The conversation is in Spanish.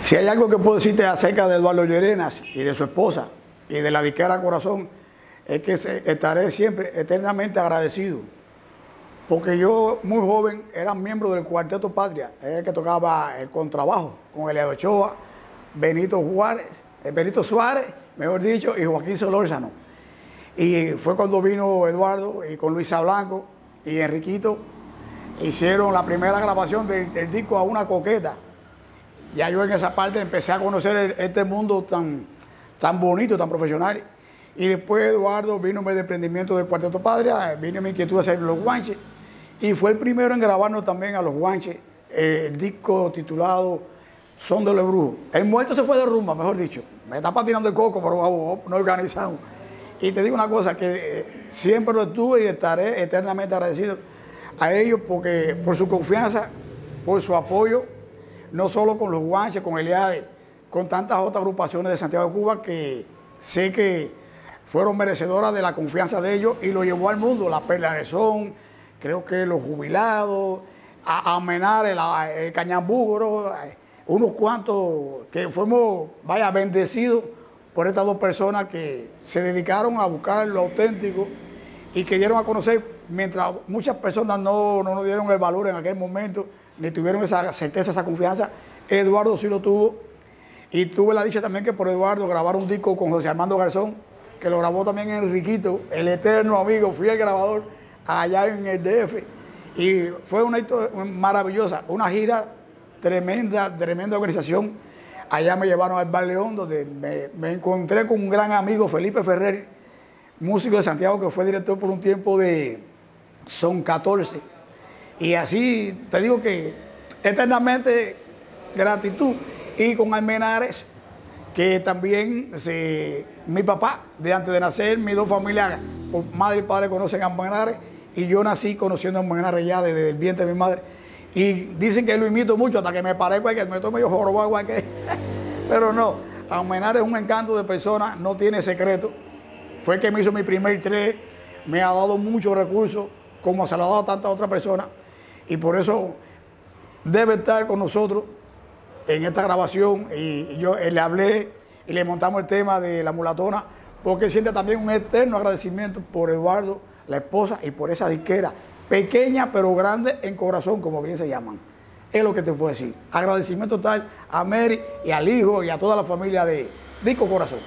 Si hay algo que puedo decirte acerca de Eduardo Llerenas y de su esposa y de la disquera Corazón, es que estaré siempre eternamente agradecido. Porque yo, muy joven, era miembro del Cuarteto Patria, el que tocaba el contrabajo con Eliado Ochoa, Benito Juárez, eh, Benito Suárez, mejor dicho, y Joaquín Solórzano. Y fue cuando vino Eduardo y con Luisa Blanco y Enriquito hicieron la primera grabación del, del disco a una coqueta ya yo en esa parte empecé a conocer este mundo tan, tan bonito, tan profesional. Y después Eduardo vino mi desprendimiento del Cuarteto Padre, vino mi inquietud de hacer los guanches. Y fue el primero en grabarnos también a los guanches eh, el disco titulado Son de los Brujos. El muerto se fue de rumba, mejor dicho. Me está patinando el coco, pero no organizamos. Y te digo una cosa, que eh, siempre lo estuve y estaré eternamente agradecido a ellos porque, por su confianza, por su apoyo no solo con los guanches, con Eliade, con tantas otras agrupaciones de Santiago de Cuba que sé que fueron merecedoras de la confianza de ellos y lo llevó al mundo, la Perla de Son, creo que los jubilados, a, a el, el unos cuantos que fuimos, vaya, bendecidos por estas dos personas que se dedicaron a buscar lo auténtico y que dieron a conocer, mientras muchas personas no, no nos dieron el valor en aquel momento, ni tuvieron esa certeza, esa confianza. Eduardo sí lo tuvo. Y tuve la dicha también que por Eduardo grabar un disco con José Armando Garzón, que lo grabó también Enriquito, el eterno amigo, fui el grabador allá en el DF. Y fue una historia maravillosa, una gira tremenda, tremenda organización. Allá me llevaron al Bar León, donde me, me, encontré con un gran amigo, Felipe Ferrer, músico de Santiago, que fue director por un tiempo de Son 14 y así te digo que eternamente gratitud. Y con Almenares, que también mi papá, de antes de nacer, mis dos familias, madre y padre, conocen a Almenares. Y yo nací conociendo a Almenares ya desde el vientre de mi madre. Y dicen que lo imito mucho hasta que me parezco que me estoy medio jorobado igual que Pero no, Almenares es un encanto de persona, no tiene secreto. Fue que me hizo mi primer tres, me ha dado muchos recursos, como se ha dado a tantas otras personas y por eso debe estar con nosotros en esta grabación y yo eh, le hablé y le montamos el tema de la mulatona porque siente también un eterno agradecimiento por Eduardo, la esposa y por esa disquera, pequeña pero grande en corazón, como bien se llaman. Es lo que te puedo decir. Agradecimiento total a Mary y al hijo y a toda la familia de Disco Corazón.